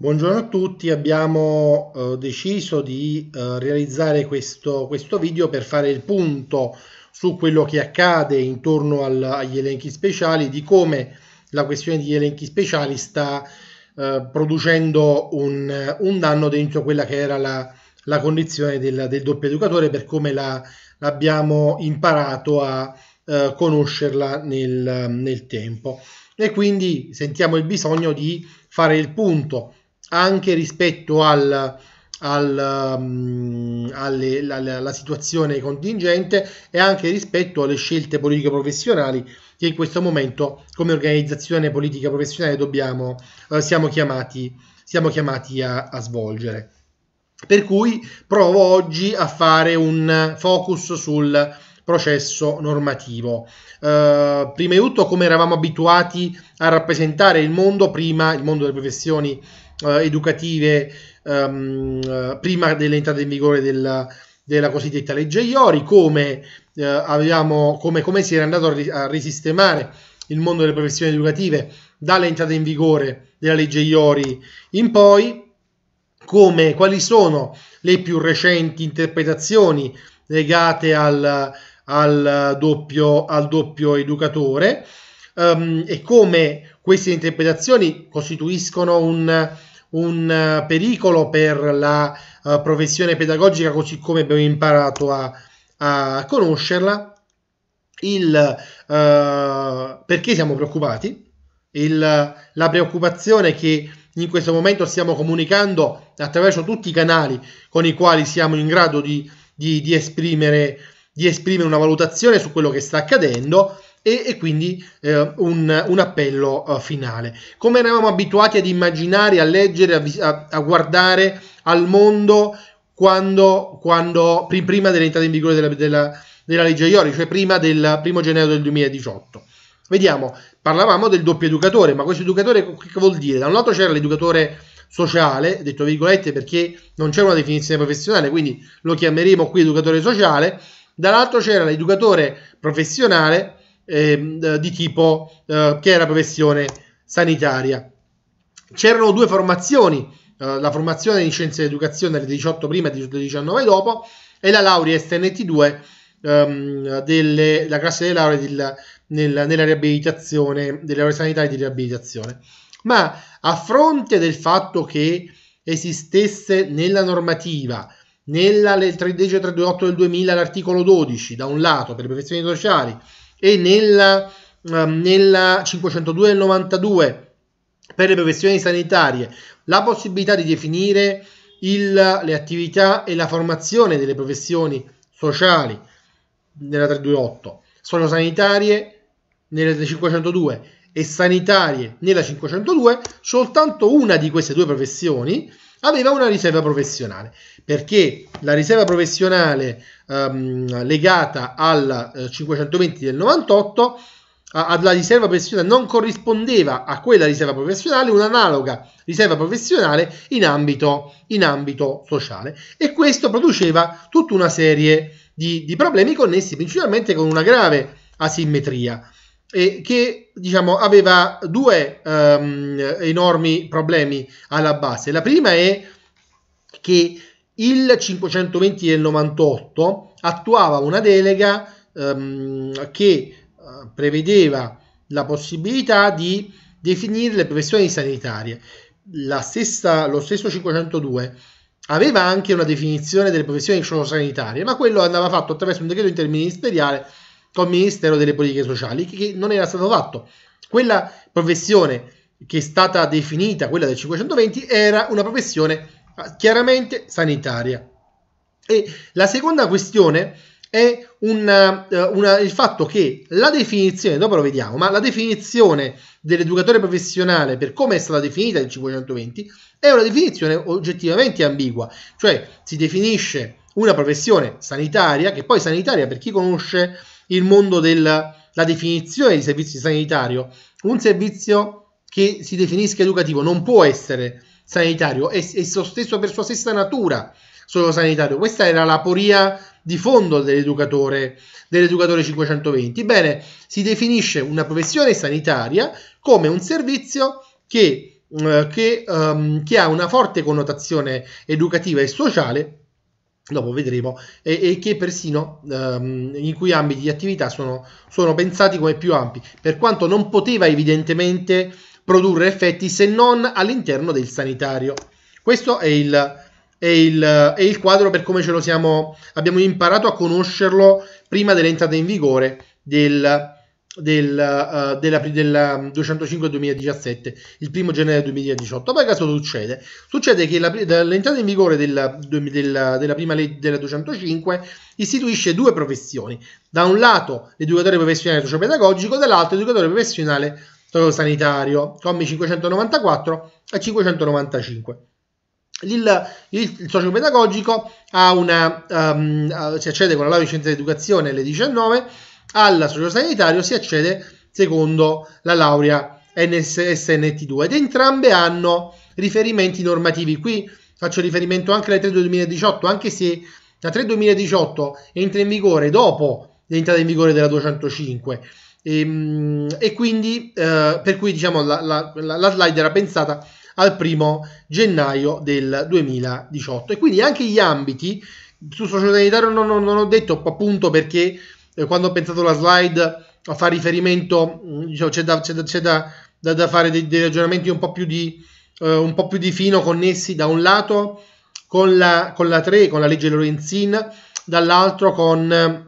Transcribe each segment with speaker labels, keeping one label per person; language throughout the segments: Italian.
Speaker 1: Buongiorno a tutti, abbiamo eh, deciso di eh, realizzare questo, questo, video per fare il punto su quello che accade intorno al, agli elenchi speciali, di come la questione degli elenchi speciali sta eh, producendo un, un, danno dentro quella che era la, la condizione del, del, doppio educatore, per come la, l'abbiamo imparato a eh, conoscerla nel, nel tempo. E quindi sentiamo il bisogno di fare il punto anche rispetto al, al, um, alle, alla, alla, situazione contingente e anche rispetto alle scelte politiche professionali che in questo momento come organizzazione politica professionale dobbiamo, uh, siamo chiamati, siamo chiamati a, a svolgere. Per cui provo oggi a fare un focus sul processo normativo. Uh, prima di tutto, come eravamo abituati a rappresentare il mondo prima, il mondo delle professioni uh, educative um, prima dell'entrata in vigore della, della cosiddetta legge Iori, come, uh, avevamo, come, come si era andato a risistemare il mondo delle professioni educative dall'entrata in vigore della legge Iori in poi, come, quali sono le più recenti interpretazioni legate al, al, doppio, al doppio educatore um, e come queste interpretazioni costituiscono un, un uh, pericolo per la uh, professione pedagogica così come abbiamo imparato a, a conoscerla. Il, uh, perché siamo preoccupati? Il, la preoccupazione che in questo momento stiamo comunicando attraverso tutti i canali con i quali siamo in grado di, di, di, esprimere, di esprimere una valutazione su quello che sta accadendo e, e quindi eh, un, un, appello uh, finale. Come eravamo abituati ad immaginare, a leggere, a, a, a guardare al mondo quando, quando prima dell'entrata in vigore della, della, della legge Iori, cioè prima del primo gennaio del 2018. Vediamo, parlavamo del doppio educatore, ma questo educatore che vuol dire? Da un lato c'era l'educatore sociale, detto virgolette perché non c'è una definizione professionale, quindi lo chiameremo qui educatore sociale, dall'altro c'era l'educatore professionale eh, di tipo eh, che era professione sanitaria. C'erano due formazioni, eh, la formazione in scienze dell'educazione alle 18 prima e 19 dopo e la laurea SNT2 ehm, delle, la classe delle lauree del, nel, nella riabilitazione, delle lauree sanitarie di riabilitazione. Ma a fronte del fatto che esistesse nella normativa nella legge 328 del 2000 l'articolo 12 da un lato per le professioni sociali e nella, um, nella 502 del 92 per le professioni sanitarie. La possibilità di definire il, le attività e la formazione delle professioni sociali nella 328, sociosanitarie nella 502 e sanitarie nella 502, soltanto una di queste due professioni aveva una riserva professionale perché la riserva professionale ehm, legata al eh, 520 del 98 alla riserva professionale non corrispondeva a quella riserva professionale un'analoga riserva professionale in ambito, in ambito sociale. E questo produceva tutta una serie di, di problemi connessi principalmente con una grave asimmetria e che diciamo aveva due um, enormi problemi alla base. La prima è che il 520 del 98 attuava una delega um, che uh, prevedeva la possibilità di definire le professioni sanitarie. Stessa, lo stesso 502 aveva anche una definizione delle professioni sanitarie, ma quello andava fatto attraverso un decreto interministeriale col Ministero delle Politiche Sociali, che non era stato fatto. Quella professione che è stata definita, quella del 520, era una professione ah, chiaramente sanitaria. E la seconda questione è una, eh, una, il fatto che la definizione, dopo lo vediamo, ma la definizione dell'educatore professionale per come è stata definita il 520 è una definizione oggettivamente ambigua, cioè si definisce una professione sanitaria, che poi sanitaria per chi conosce il mondo della definizione di servizio sanitario. Un servizio che si definisca educativo non può essere sanitario, esso stesso per sua stessa natura solo sanitario. Questa era la poria di fondo dell'educatore, dell'educatore 520. Bene, si definisce una professione sanitaria come un servizio che eh, che, um, che, ha una forte connotazione educativa e sociale, dopo vedremo, e, e che persino um, in cui ambiti di attività sono, sono pensati come più ampi, per quanto non poteva evidentemente produrre effetti se non all'interno del sanitario. Questo è il, è il, è il, quadro per come ce lo siamo, abbiamo imparato a conoscerlo prima dell'entrata in vigore del, del, uh, della, della 205 2017, il primo gennaio 2018. Poi cosa succede? Succede che l'entrata in vigore della, della, della prima legge della 205 istituisce due professioni. Da un lato l'educatore professionale sociopedagogico, dall'altro l'educatore professionale sanitario, commi 594 e 595. Il, il, il socio ha una, um, si accede con la laurea in scienze dell'educazione alle 19, al sociosanitario si accede secondo la laurea NSNT2 ed entrambe hanno riferimenti normativi. Qui faccio riferimento anche alle 3 2018, anche se la 3 2018 entra in vigore dopo l'entrata in vigore della 205 e, ehm, e quindi eh, per cui diciamo la, la, la slide era pensata al primo gennaio del 2018 e quindi anche gli ambiti su sociosanitario non, non, non ho detto appunto perché quando ho pensato alla slide a fare riferimento mm, diciamo, c'è, da, c'è, da, c'è da, da, fare dei, dei, ragionamenti un po' più di eh, un po' più di fino connessi da un lato con la, con la 3 con la legge Lorenzin dall'altro con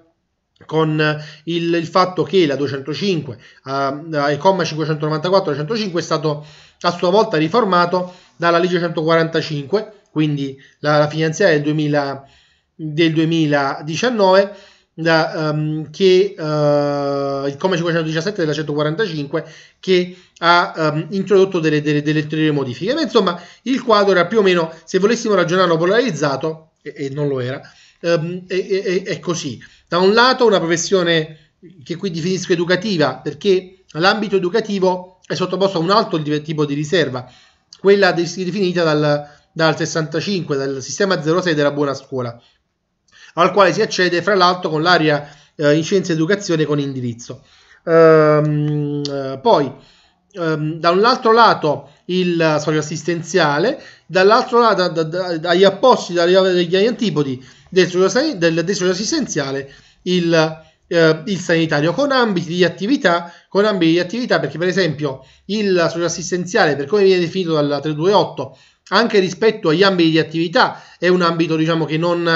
Speaker 1: con il, il, fatto che la 205 uh, comma 594 105 è stato a sua volta riformato dalla legge 145 quindi la, la finanziaria del, 2000, del 2019 da, um, che uh, il comma 517 della 145 che ha um, introdotto delle, delle, delle ulteriori modifiche. Ma, insomma il quadro era più o meno se volessimo ragionarlo polarizzato e, e non lo era um, è, è, è così. Da un lato una professione che qui definisco educativa perché l'ambito educativo è sottoposto a un altro tipo di riserva, quella definita dal, dal 65, dal sistema 06 della buona scuola, al quale si accede fra l'altro con l'area eh, in scienze ed educazione con indirizzo. Ehm, eh, poi ehm, da un altro lato il socioassistenziale, dall'altro lato da, da, dagli apposti, dagli, dagli antipodi del, del, del assistenziale il, eh, il, sanitario con ambiti di attività con ambiti di attività perché per esempio il assistenziale per come viene definito dalla 328 anche rispetto agli ambiti di attività è un ambito diciamo che non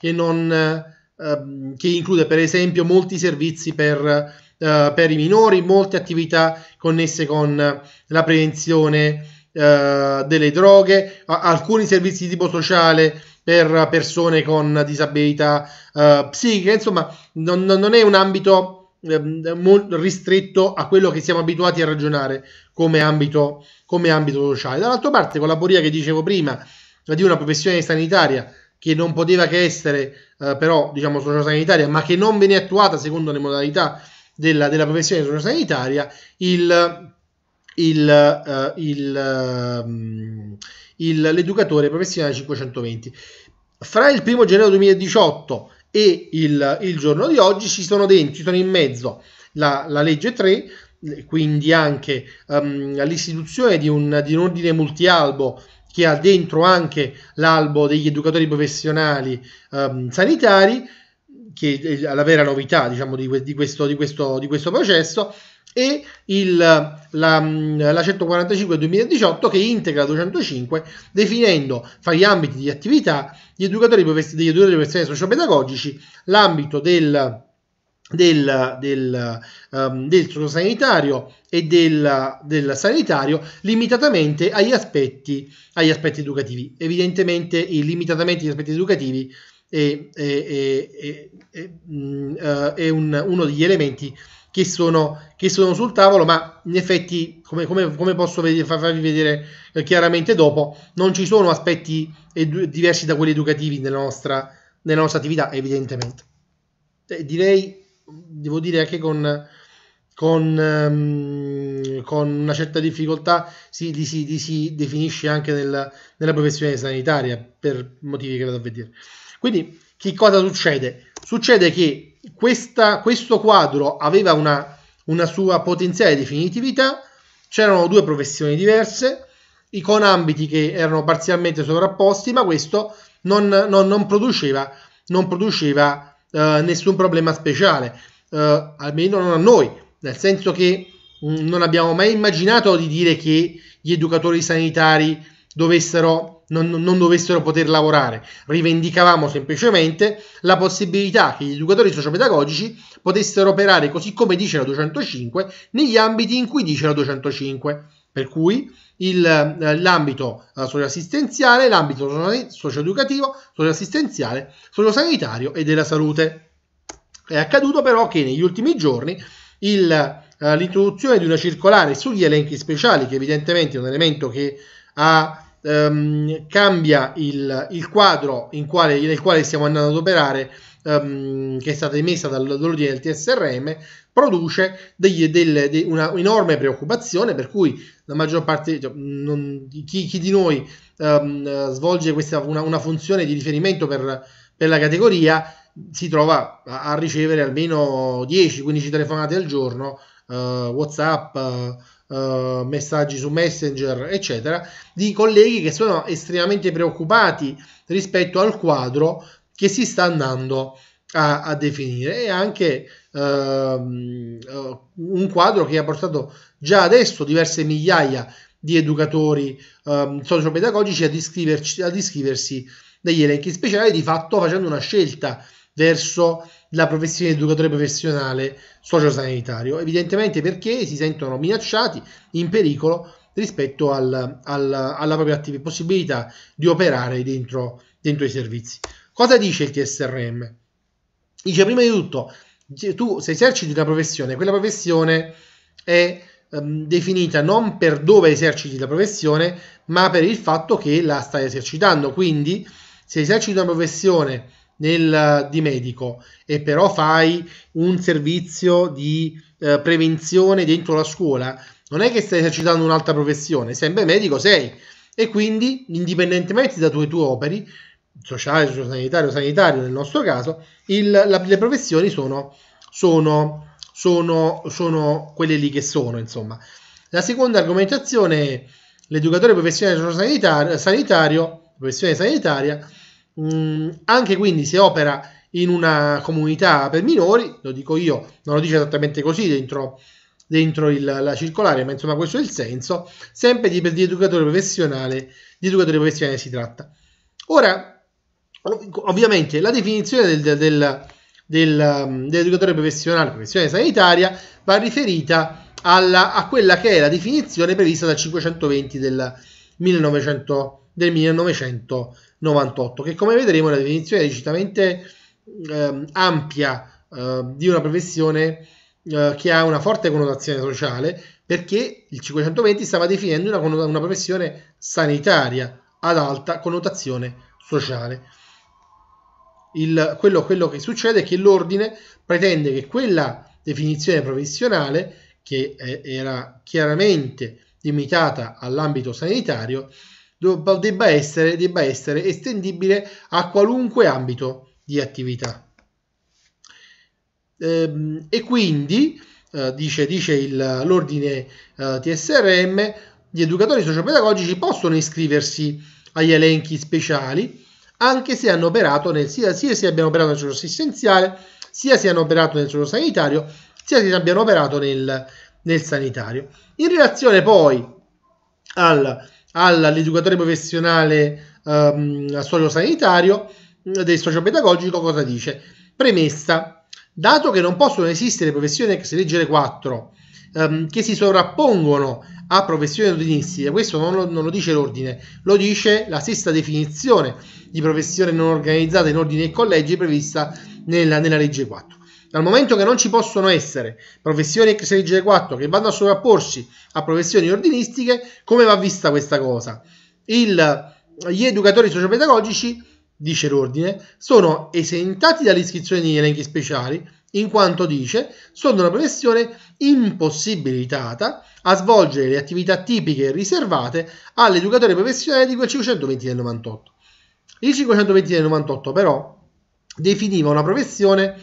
Speaker 1: che, non, eh, che include per esempio molti servizi per, eh, per i minori molte attività connesse con la prevenzione eh, delle droghe alcuni servizi di tipo sociale per persone con disabilità uh, psichiche, insomma non, non, è un ambito eh, ristretto a quello che siamo abituati a ragionare come ambito, come ambito sociale. Dall'altra parte, con la poria che dicevo prima di una professione sanitaria che non poteva che essere eh, però diciamo sociosanitaria, ma che non viene attuata secondo le modalità della, della professione sociosanitaria, il, il, uh, il, uh, il, l'educatore professionale 520. Fra il primo gennaio 2018 e il, il giorno di oggi ci sono dentro, ci sono in mezzo la, la legge 3, quindi anche um, l'istituzione di un, di un ordine multialbo che ha dentro anche l'albo degli educatori professionali um, sanitari, che è la vera novità diciamo, di, di, questo, di, questo, di questo processo, e il, la, la 145 2018 che integra la 205 definendo fra gli ambiti di attività degli educatori professionali sociopedagogici l'ambito del, del, del, um, del sanitario e del, del, sanitario limitatamente agli aspetti, agli aspetti educativi. Evidentemente, limitatamente agli aspetti educativi è, è, è, è uh, un, uno degli elementi che sono, che sono sul tavolo, ma in effetti, come, come, come posso vedere, farvi vedere eh, chiaramente dopo, non ci sono aspetti edu- diversi da quelli educativi nella nostra, nella nostra attività, evidentemente. Eh, direi, devo dire anche con, con, um, con una certa difficoltà, si, di, si, di, si definisce anche nel, nella professione sanitaria, per motivi che vado a vedere. Quindi, che cosa succede? Succede che questa, questo quadro aveva una, una sua potenziale definitività, c'erano due professioni diverse, con ambiti che erano parzialmente sovrapposti, ma questo non, non, non produceva, non produceva eh, nessun problema speciale, eh, almeno non a noi, nel senso che mh, mm, non abbiamo mai immaginato di dire che gli educatori sanitari dovessero, non, non, dovessero poter lavorare. Rivendicavamo semplicemente la possibilità che gli educatori sociopedagogici potessero operare così come dice la 205 negli ambiti in cui dice la 205. Per cui il, eh, l'ambito eh, socioassistenziale, l'ambito socioeducativo, socioassistenziale, sociosanitario e della salute. È accaduto però che negli ultimi giorni il, eh, l'introduzione di una circolare sugli elenchi speciali, che evidentemente è un elemento che ha, ehm, cambia il, il quadro quale, nel quale stiamo andando ad operare, ehm, che è stata emessa dall'ordine del TSRM, produce degli, delle, de, una enorme preoccupazione per cui la maggior parte, cioè, non, chi, chi, di noi um, svolge questa, una, una, funzione di riferimento per, per, la categoria si trova a, a ricevere almeno 10-15 telefonate al giorno, uh, Whatsapp, uh, uh, messaggi su Messenger, eccetera, di colleghi che sono estremamente preoccupati rispetto al quadro che si sta andando a, a definire e anche Ehm, eh, un quadro che ha portato già adesso diverse migliaia di educatori eh, sociopedagogici ad iscriversi, ad iscriversi negli elenchi speciali, di fatto facendo una scelta verso la professione di educatore professionale sociosanitario, evidentemente perché si sentono minacciati, in pericolo rispetto al, al, alla propria attiv- possibilità di operare dentro, dentro i servizi. Cosa dice il TSRM? Dice prima di tutto tu se eserciti una professione, quella professione è um, definita non per dove eserciti la professione, ma per il fatto che la stai esercitando. Quindi, se eserciti una professione nel, di medico e però fai un servizio di uh, prevenzione dentro la scuola, non è che stai esercitando un'altra professione, sempre medico sei. E quindi, indipendentemente da dove tu operi, sociale, sociosanitario, sanitario nel nostro caso, il, la, le professioni sono, sono, sono, sono quelle lì che sono, insomma. La seconda argomentazione è l'educatore professionale sanitario, sanitario professione sanitaria, mh, mm, anche quindi se opera in una comunità per minori, lo dico io, non lo dice esattamente così dentro, dentro il, la circolare, ma insomma questo è il senso, sempre di, di educatore professionale, di educatore professionale si tratta. Ora, ovviamente la definizione del, del, del, um, dell'educatore professionale, professione sanitaria, va riferita alla, a quella che è la definizione prevista dal 520 del, 1900, del 1998, che come vedremo è una definizione decisamente eh, ampia eh, di una professione eh, che ha una forte connotazione sociale, perché il 520 stava definendo una, una professione sanitaria ad alta connotazione sociale il, quello, quello che succede è che l'ordine pretende che quella definizione professionale, che era chiaramente limitata all'ambito sanitario, debba essere, debba essere estendibile a qualunque ambito di attività. Ehm, e quindi, eh, dice, dice il, l'ordine eh, TSRM, gli educatori sociopedagogici possono iscriversi agli elenchi speciali anche se hanno operato nel, sia, sia se abbiano operato nel centro assistenziale, sia se hanno operato nel centro sanitario, sia se abbiano operato nel, nel sanitario. In relazione poi al, all'educatore professionale um, sociosanitario del sociopedagogico cosa dice? Premessa, dato che non possono esistere professioni ex legge 4 um, che si sovrappongono a professioni ordinistiche, questo non lo, non lo, dice l'ordine, lo dice la stessa definizione di professione non organizzata in ordini e collegi prevista nella, nella legge 4. Dal momento che non ci possono essere professioni ex legge 4 che vanno a sovrapporsi a professioni ordinistiche, come va vista questa cosa? Il, gli educatori sociopedagogici, dice l'ordine, sono esentati dall'iscrizione negli elenchi speciali in quanto dice sono una professione impossibilitata a svolgere le attività tipiche riservate all'educatore professionale di quel 520 del 98. Il 520 del 98 però definiva una professione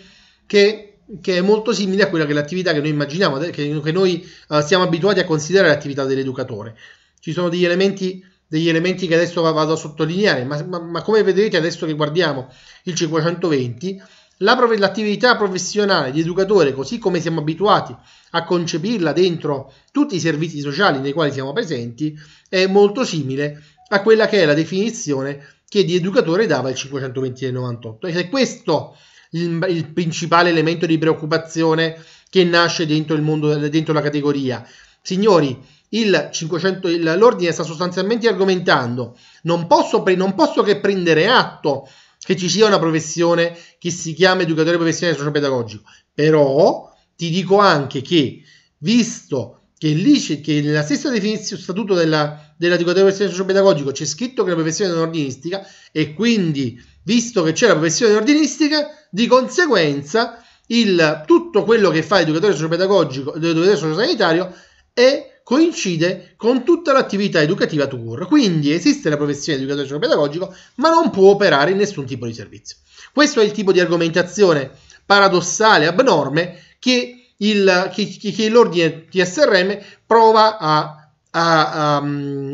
Speaker 1: che, che, è molto simile a quella che l'attività che noi immaginiamo, che, che noi uh, siamo abituati a considerare l'attività dell'educatore. ci sono degli elementi, degli elementi che adesso vado a sottolineare, ma, ma, ma come vedrete adesso che guardiamo il 520, l'attività professionale di educatore, così come siamo abituati a concepirla dentro tutti i servizi sociali nei quali siamo presenti, è molto simile a quella che è la definizione che di educatore dava il 520 del 98. Ed è questo il, il principale elemento di preoccupazione che nasce dentro il mondo, dentro la categoria. Signori, il 500, il, l'ordine sta sostanzialmente argomentando, non posso, pre, non posso che prendere atto che ci sia una professione che si chiama educatore professionale sociopedagogico, però ti dico anche che, visto che lì c'è, che nella stessa definizione statuto della, dell'educatore professionale sociopedagogico c'è scritto che la professione è ordinistica e quindi visto che c'è la professione ordinistica di conseguenza il, tutto quello che fa l'educatore sociopedagogico l'educatore sociosanitario è, coincide con tutta l'attività educativa tour quindi esiste la professione di educatore sociopedagogico ma non può operare in nessun tipo di servizio. Questo è il tipo di argomentazione paradossale abnorme che, il, che, che l'ordine TSRM prova a a,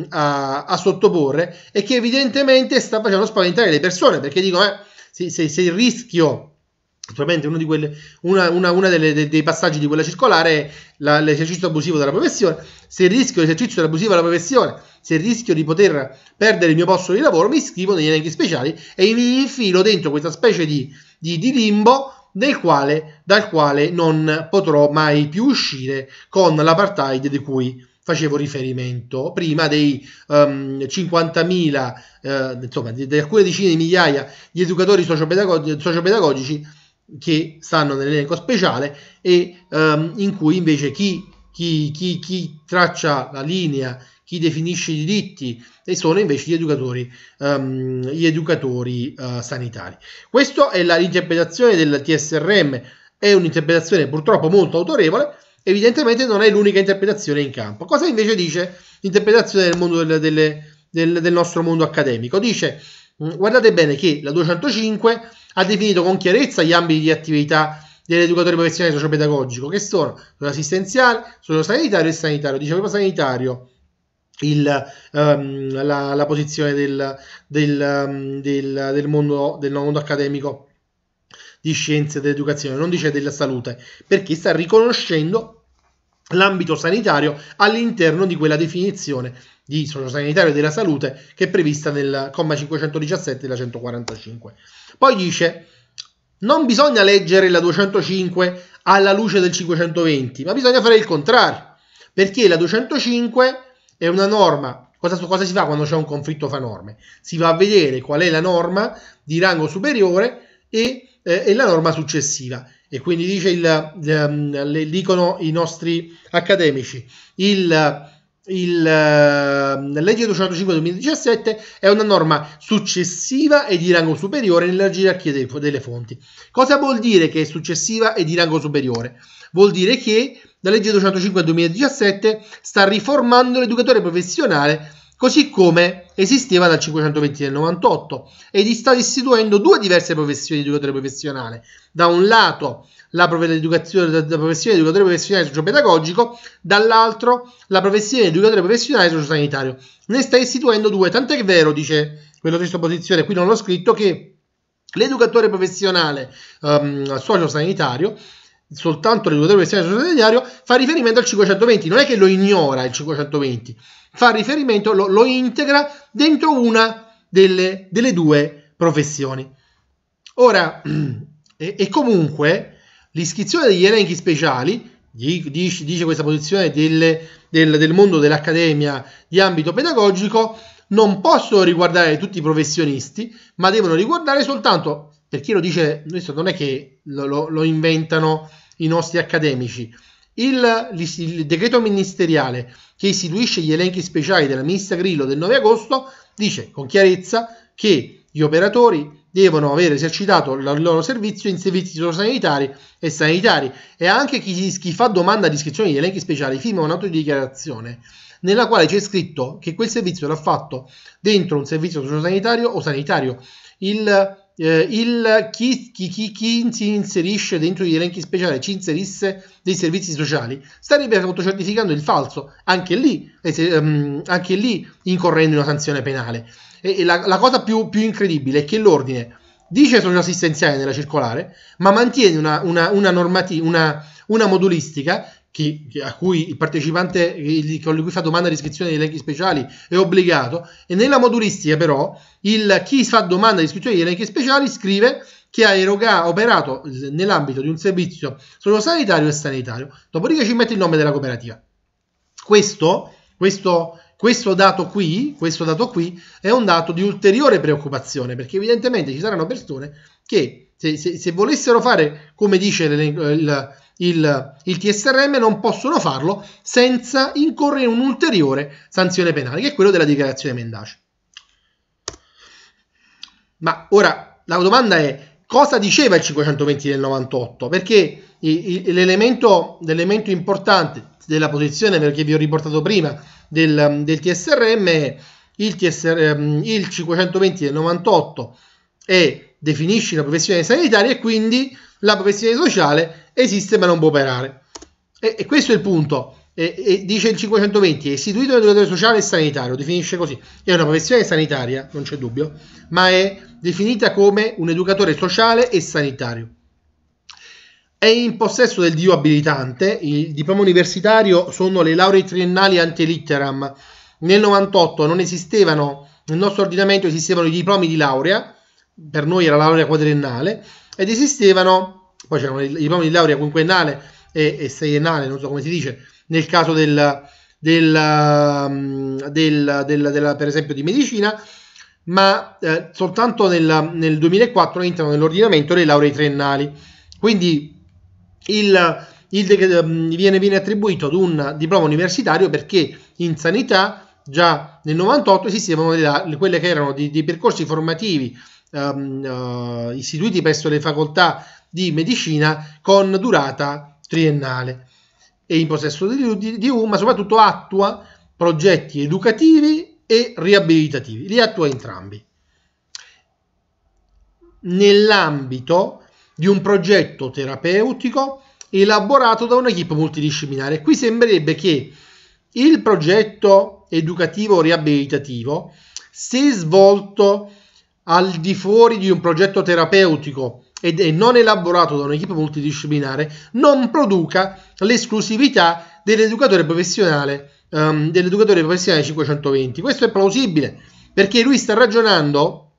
Speaker 1: a, a, sottoporre e che evidentemente sta facendo spaventare le persone perché dicono eh, se, se, se il rischio Naturalmente uno, quelle, una, una, una delle, dei passaggi di quella circolare è la, l'esercizio abusivo della professione. Se rischio l'esercizio abusivo della professione, se rischio di poter perdere il mio posto di lavoro, mi iscrivo negli elenchi speciali e mi infilo dentro questa specie di, di, di limbo quale, dal quale non potrò mai più uscire con l'apartheid di cui facevo riferimento prima dei um, ehm, 50.000, eh, insomma, di, di, alcune decine di migliaia di educatori sociopedagogici che stanno nell'elenco speciale e um, in cui invece chi, chi, chi, chi, traccia la linea, chi definisce i diritti e sono invece gli educatori, um, gli educatori uh, sanitari. Questa è la, l'interpretazione del TSRM, è un'interpretazione purtroppo molto autorevole evidentemente non è l'unica interpretazione in campo. Cosa invece dice l'interpretazione del, mondo delle, delle, del, del nostro mondo accademico? Dice, mm, guardate bene che la 205 ha definito con chiarezza gli ambiti di attività dell'educatore professionale sociopedagogico, che sono l'assistenziale, sanitario e sanitario. Dice proprio sanitario il, um, la, la, posizione del, del, um, del, del, mondo, mondo accademico di scienze dell'educazione, non dice della salute, perché sta riconoscendo l'ambito sanitario all'interno di quella definizione di sociosanitario della salute che è prevista nel comma 517 della 145. Poi dice non bisogna leggere la 205 alla luce del 520, ma bisogna fare il contrario, perché la 205 è una norma Cosa, cosa, si fa quando c'è un conflitto fra norme? Si va a vedere qual è la norma di rango superiore e eh, e la norma successiva. E quindi dice il, um, dicono i nostri accademici, il, il, la legge 205 2017 è una norma successiva e di rango superiore nella gerarchia dei, delle fonti. Cosa vuol dire che è successiva e di rango superiore? Vuol dire che la legge 205 2017 sta riformando l'educatore professionale così come esisteva dal 520 del 98 ed sta istituendo due diverse professioni di educatore professionale. Da un lato la, professione di educatore professionale sociopedagogico, dall'altro la professione di educatore professionale sociosanitario. Ne sta istituendo due, tant'è vero, dice quella stessa posizione, qui non l'ho scritto, che l'educatore professionale um, sociosanitario soltanto l'educatore professionale sociosanitario fa riferimento al 520, non è che lo ignora il 520, fa riferimento, lo, lo integra dentro una delle, delle due professioni. Ora, e, e, comunque l'iscrizione degli elenchi speciali, dice, dice questa posizione delle, del, del mondo dell'accademia di ambito pedagogico, non possono riguardare tutti i professionisti, ma devono riguardare soltanto, per chi lo dice, non è che lo, lo, lo inventano i nostri accademici, il, il, decreto ministeriale che istituisce gli elenchi speciali della ministra Grillo del 9 agosto dice con chiarezza che gli operatori devono aver esercitato il loro servizio in servizi sanitari e sanitari e anche chi, chi fa domanda di iscrizione agli elenchi speciali firma un'autodichiarazione nella quale c'è scritto che quel servizio l'ha fatto dentro un servizio sociosanitario o sanitario. Il, eh, il, chi, chi, chi, chi, si inserisce dentro gli elenchi speciali ci inserisse dei servizi sociali starebbe autocertificando il falso, anche lì, um, anche lì incorrendo in una sanzione penale. E, e la, la, cosa più, più, incredibile è che l'ordine dice socioassistenziale nella circolare, ma mantiene una, una, una, normativa, una, una modulistica chi, a cui il partecipante con cui fa domanda di iscrizione di elenchi speciali è obbligato. E nella modulistica però il, chi fa domanda di iscrizione di elenchi speciali scrive che ha erogato, operato nell'ambito di un servizio sociosanitario e sanitario. Dopodiché ci mette il nome della cooperativa. Questo, questo, questo dato qui questo dato qui è un dato di ulteriore preoccupazione perché evidentemente ci saranno persone che se, se, se volessero fare come dice il, il, il TSRM non possono farlo senza incorrere in un'ulteriore sanzione penale, che è quello della dichiarazione mendace. Ma ora la domanda è cosa diceva il 520 del 98? Perché l'elemento, l'elemento importante della posizione che vi ho riportato prima del, del TSRM è il, TSR, il 520 del 98 e definisce la professione sanitaria e quindi la professione sociale esiste ma non può operare. E, e questo è il punto. E, e dice il 520, è istituito un educatore sociale e sanitario, definisce così. È una professione sanitaria, non c'è dubbio, ma è definita come un educatore sociale e sanitario. È in possesso del dio abilitante, il diploma universitario sono le lauree triennali ante litteram. Nel 98 non esistevano, nel nostro ordinamento esistevano i diplomi di laurea, per noi era la laurea quadriennale, ed esistevano, poi c'erano i diplomi di laurea quinquennale e, e seiennale, non so come si dice, nel caso del, del, um, del, del per esempio di medicina, ma eh, soltanto nel, nel 2004 entrano nell'ordinamento le lauree triennali. Quindi il, il, um, viene, viene attribuito ad un diploma universitario perché in sanità già nel 98 esistevano le, quelle che erano di percorsi formativi um, uh, istituiti presso le facoltà di medicina con durata triennale. È in possesso di, di, di un, ma soprattutto attua progetti educativi e riabilitativi. Li attua entrambi. Nell'ambito di un progetto terapeutico elaborato da un'equipe multidisciplinare. Qui sembrerebbe che il progetto educativo riabilitativo, se svolto al di fuori di un progetto terapeutico ed è non elaborato da un'equipe multidisciplinare, non produca l'esclusività dell'educatore professionale, um, dell'educatore professionale 520. Questo è plausibile perché lui sta ragionando,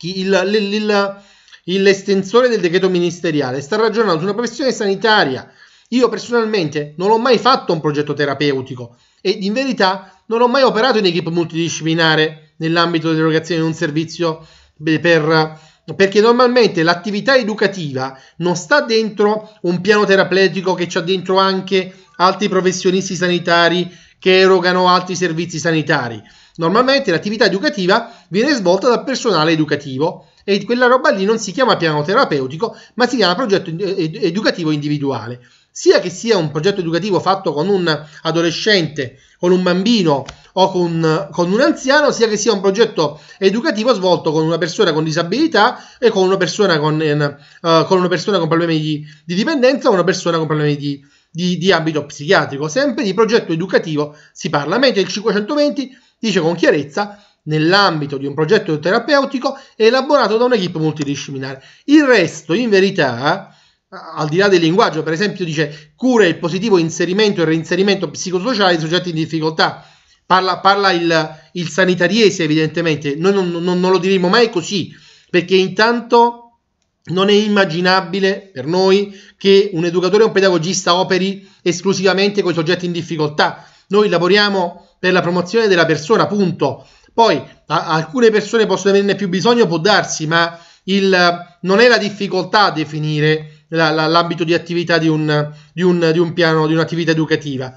Speaker 1: il, il, il, l'estensore del decreto ministeriale sta ragionando su una professione sanitaria. Io personalmente non ho mai fatto un progetto terapeutico e in verità non ho mai operato in equipe multidisciplinare nell'ambito dell'erogazione di un servizio per, perché normalmente l'attività educativa non sta dentro un piano terapeutico che c'ha dentro anche altri professionisti sanitari che erogano altri servizi sanitari. Normalmente l'attività educativa viene svolta dal personale educativo e quella roba lì non si chiama piano terapeutico, ma si chiama progetto educativo individuale. Sia che sia un progetto educativo fatto con un adolescente, con un bambino o con, con, un anziano, sia che sia un progetto educativo svolto con una persona con disabilità e con una persona con, uh, con, una persona con problemi di, di, dipendenza o una persona con problemi di, di, di, ambito psichiatrico. Sempre di progetto educativo si parla, mentre il 520 dice con chiarezza nell'ambito di un progetto terapeutico elaborato da un'equipe multidisciplinare. Il resto, in verità, al di là del linguaggio, per esempio, dice cura il positivo inserimento e reinserimento psicosociale di soggetti in difficoltà Parla, parla il, il, sanitariese, evidentemente. Noi non, non, non lo diremo mai così, perché intanto non è immaginabile per noi che un educatore o un pedagogista operi esclusivamente con i soggetti in difficoltà. Noi lavoriamo per la promozione della persona, punto. Poi a, alcune persone possono averne più bisogno, può darsi, ma il, non è la difficoltà a definire la, la, l'ambito di attività di un, di, un, di un piano, di un'attività educativa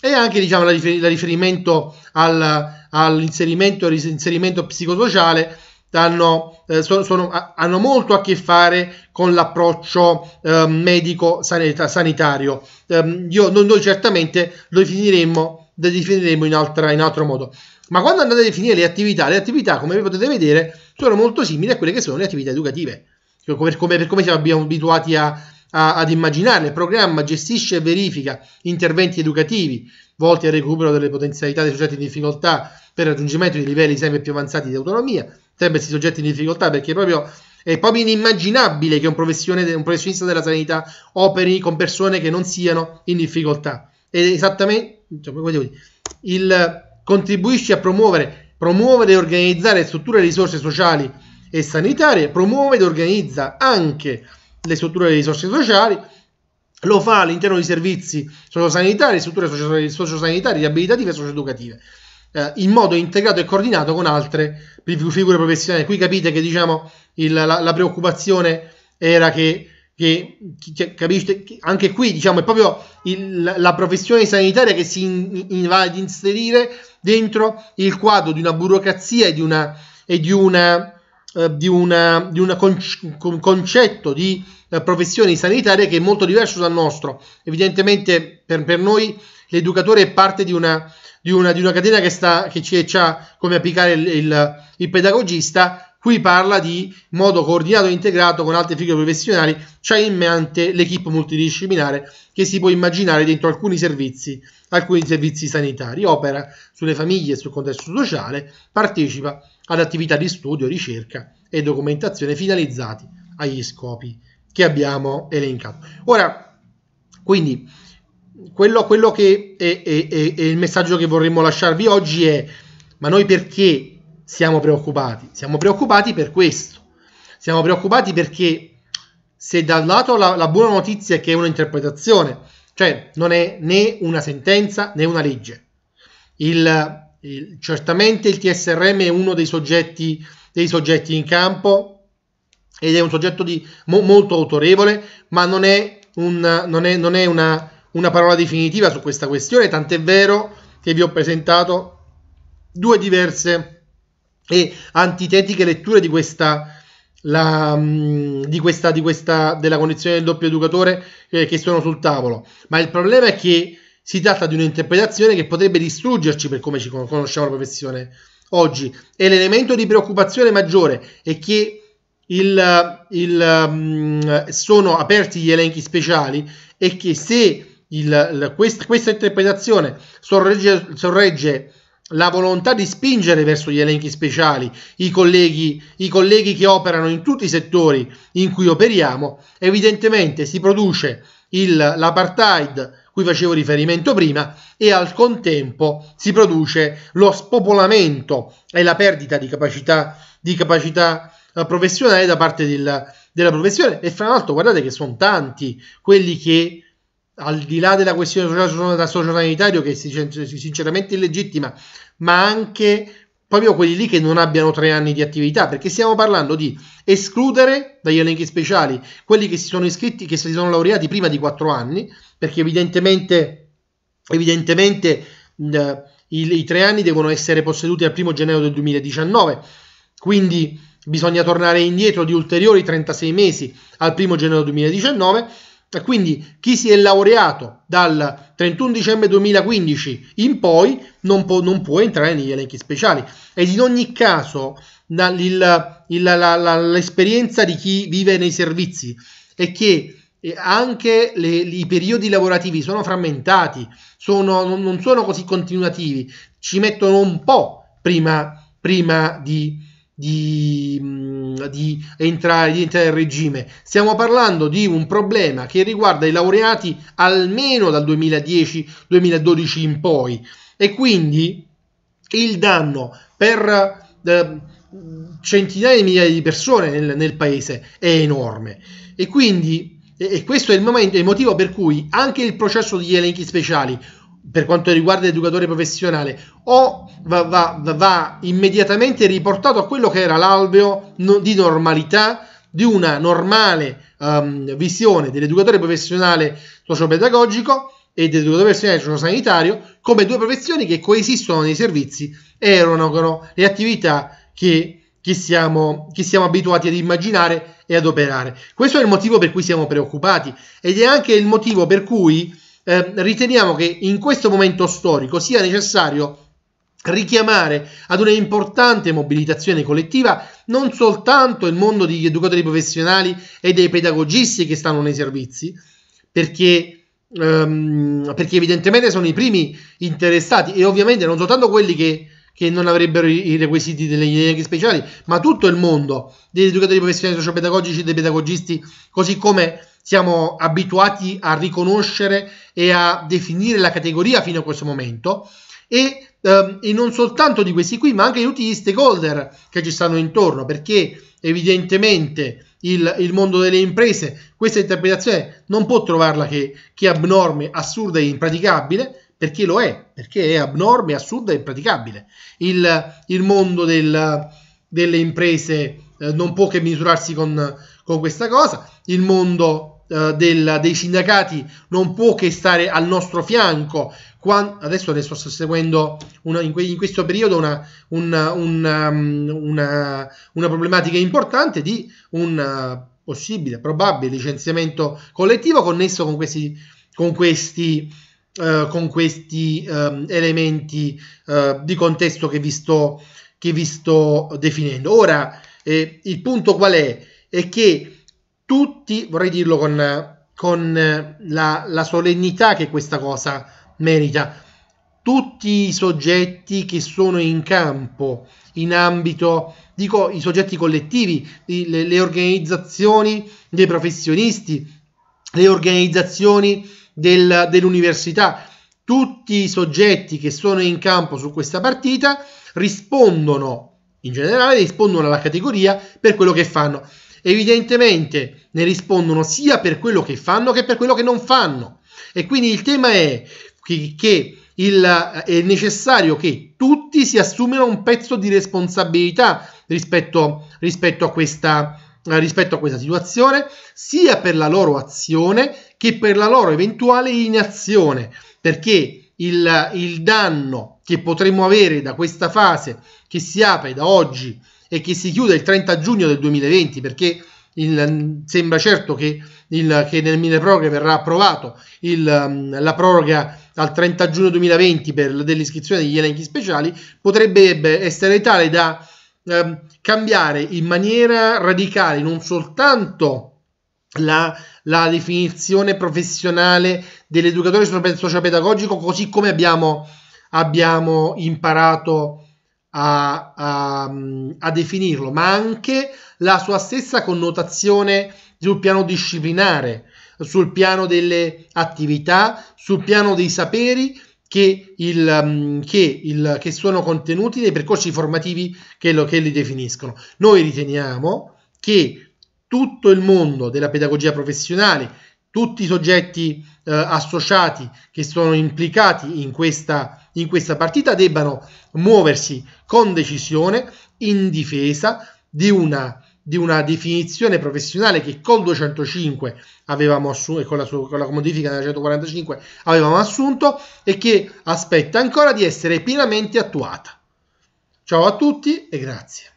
Speaker 1: e anche diciamo, la, la riferimento al, all'inserimento e risinserimento psicosociale hanno, eh, sono, sono, hanno, molto a che fare con l'approccio eh, medico sanita- sanitario. Eh, io, noi, noi, certamente lo definiremmo, definiremmo in, altra, in altro modo. Ma quando andate a definire le attività, le attività, come potete vedere, sono molto simili a quelle che sono le attività educative, come, come, per come siamo abituati a, a, ad immaginarle. Programma gestisce e verifica interventi educativi volti al recupero delle potenzialità dei soggetti in difficoltà per il raggiungimento di livelli sempre più avanzati di autonomia, sempre questi soggetti in difficoltà, perché proprio, è proprio inimmaginabile che un, un professionista della sanità operi con persone che non siano in difficoltà. Ed esattamente, cioè, il contribuisce a promuovere, promuovere e organizzare strutture e risorse sociali e sanitarie, promuove ed organizza anche le strutture e risorse sociali, lo fa all'interno di servizi sociosanitari, strutture sociosanitarie, riabilitative e socioeducative, eh, in modo integrato e coordinato con altre figure professionali. Qui capite che diciamo il, la, la, preoccupazione era che, che, che capisce, anche qui diciamo è proprio il, la professione sanitaria che si in, in, va ad inserire dentro il quadro di una burocrazia e di una, e di una eh, di, una con, concetto di eh, professioni sanitarie che è molto diverso dal nostro. Evidentemente per, per noi l'educatore è parte di una, di una, di una catena che, sta, che ci ha come applicare il, il, il pedagogista, qui parla di modo coordinato e integrato con altre figure professionali, c'è in mente l'equipe multidisciplinare che si può immaginare dentro alcuni servizi, alcuni servizi sanitari, opera sulle famiglie sul contesto sociale, partecipa ad attività di studio, ricerca e documentazione finalizzati agli scopi che abbiamo elencato. Ora, quindi, quello, quello che è, è, è, è, il messaggio che vorremmo lasciarvi oggi è, ma noi perché siamo preoccupati? Siamo preoccupati per questo. Siamo preoccupati perché se dal lato la, la buona notizia è che è un'interpretazione, cioè non è né una sentenza né una legge. Il, il, certamente il TSRM è uno dei soggetti, dei soggetti in campo ed è un soggetto di, mo, molto autorevole, ma non è, un, non è, non è una, una parola definitiva su questa questione, tant'è vero che vi ho presentato due diverse e antitetiche letture di questa, la, mm, di questa, di questa della condizione del doppio educatore eh, che sono sul tavolo. Ma il problema è che si tratta di un'interpretazione che potrebbe distruggerci per come ci conosciamo la professione oggi. E l'elemento di preoccupazione maggiore è che il, il, um, sono aperti gli elenchi speciali e che se il, questa, questa, interpretazione sorregge, sorregge, la volontà di spingere verso gli elenchi speciali i colleghi, i colleghi che operano in tutti i settori in cui operiamo, evidentemente si produce l'apartheid cui facevo riferimento prima e al contempo si produce lo spopolamento e la perdita di capacità, di capacità eh, professionale da parte del, della professione. E fra l'altro guardate che sono tanti quelli che al di là della questione sociale sociosanitario che è sinceramente illegittima ma anche proprio quelli lì che non abbiano tre anni di attività, perché stiamo parlando di escludere dagli elenchi speciali quelli che si sono iscritti, che si sono laureati prima di quattro anni, perché evidentemente, evidentemente eh, i, i, tre anni devono essere posseduti al primo gennaio del 2019, quindi bisogna tornare indietro di ulteriori 36 mesi al primo gennaio 2019 e quindi chi si è laureato dal 31 dicembre 2015 in poi non può, non può entrare negli elenchi speciali. Ed in ogni caso l'esperienza di chi vive nei servizi è che eh, anche le, i periodi lavorativi sono frammentati, sono, non sono così continuativi, ci mettono un po' prima, prima di di, mm, di, entrare, di entrare in regime. Stiamo parlando di un problema che riguarda i laureati almeno dal 2010-2012 in poi e quindi il danno per eh, centinaia di migliaia di persone nel, nel paese è enorme e quindi e questo è il, momento, il motivo per cui anche il processo di elenchi speciali per quanto riguarda l'educatore professionale o va, va, va, immediatamente riportato a quello che era l'alveo di normalità di una normale um, visione dell'educatore professionale sociopedagogico e dell'educatore professionale sociosanitario come due professioni che coesistono nei servizi e erano le attività che, che, siamo, che siamo abituati ad immaginare e ad operare. Questo è il motivo per cui siamo preoccupati ed è anche il motivo per cui eh, riteniamo che in questo momento storico sia necessario richiamare ad una importante mobilitazione collettiva non soltanto il mondo degli educatori professionali e dei pedagogisti che stanno nei servizi, perché, um, perché evidentemente sono i primi interessati e ovviamente non soltanto quelli che, che non avrebbero i, requisiti degli elenchi speciali, ma tutto il mondo degli educatori professionali sociopedagogici e dei pedagogisti, così come siamo abituati a riconoscere e a definire la categoria fino a questo momento. E, ehm, e non soltanto di questi qui, ma anche di tutti gli stakeholder che ci stanno intorno, perché evidentemente il, il, mondo delle imprese questa interpretazione non può trovarla che, che abnorme, assurda e impraticabile, perché lo è, perché è abnorme, assurda e impraticabile. Il, il mondo del, delle imprese eh, non può che misurarsi con, con questa cosa, il mondo eh, del, dei sindacati non può che stare al nostro fianco quando, adesso ne sto seguendo una, in, que, in, questo periodo una, una, una, una, problematica importante di un uh, possibile, probabile licenziamento collettivo connesso con questi, con questi, uh, con questi um, elementi uh, di contesto che vi sto, che vi sto definendo. Ora, eh, il punto qual è? È che tutti, vorrei dirlo con, con la, la solennità che questa cosa merita tutti i soggetti che sono in campo in ambito, dico i soggetti collettivi, le, le organizzazioni dei professionisti, le organizzazioni del, dell'università, tutti i soggetti che sono in campo su questa partita rispondono, in generale, rispondono alla categoria per quello che fanno. Evidentemente ne rispondono sia per quello che fanno che per quello che non fanno. E quindi il tema è che il, è necessario che tutti si assumano un pezzo di responsabilità rispetto, rispetto, a questa, rispetto a questa situazione, sia per la loro azione che per la loro eventuale inazione, perché il, il danno che potremmo avere da questa fase che si apre da oggi e che si chiude il 30 giugno del 2020, perché il, sembra certo che, il, che nel mille proroghe verrà approvato il, la proroga al 30 giugno 2020 per dell'iscrizione degli elenchi speciali potrebbe essere tale da eh, cambiare in maniera radicale non soltanto la, la definizione professionale dell'educatore sociopedagogico così come abbiamo, abbiamo imparato a, a, a, definirlo, ma anche la sua stessa connotazione sul piano disciplinare sul piano delle attività, sul piano dei saperi che, il, um, che, il, che sono contenuti nei percorsi formativi che, lo, che li definiscono. Noi riteniamo che tutto il mondo della pedagogia professionale, tutti i soggetti eh, associati che sono implicati in questa, in questa partita debbano muoversi con decisione in difesa di una di una definizione professionale che col 205 avevamo assunto e con la, sua, con la modifica della 145 avevamo assunto e che aspetta ancora di essere pienamente attuata. Ciao a tutti e grazie.